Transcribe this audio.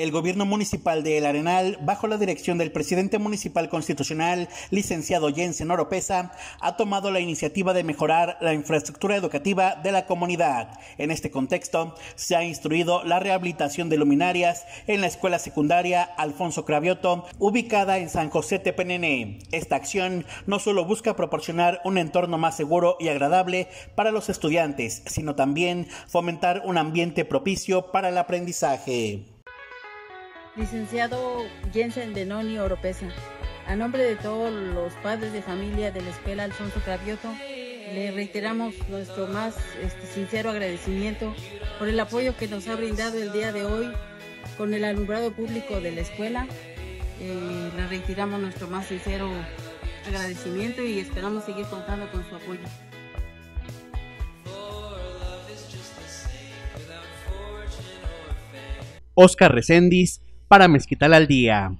El gobierno municipal de El Arenal, bajo la dirección del presidente municipal constitucional, licenciado Jensen Oropesa, ha tomado la iniciativa de mejorar la infraestructura educativa de la comunidad. En este contexto, se ha instruido la rehabilitación de luminarias en la escuela secundaria Alfonso Cravioto, ubicada en San José Tepenene. Esta acción no solo busca proporcionar un entorno más seguro y agradable para los estudiantes, sino también fomentar un ambiente propicio para el aprendizaje. Licenciado Jensen Denoni Oropesa, a nombre de todos los padres de familia de la Escuela Alfonso Cravioto, le reiteramos nuestro más este, sincero agradecimiento por el apoyo que nos ha brindado el día de hoy con el alumbrado público de la escuela. Eh, le reiteramos nuestro más sincero agradecimiento y esperamos seguir contando con su apoyo. Oscar Recendis para Mezquital al Día.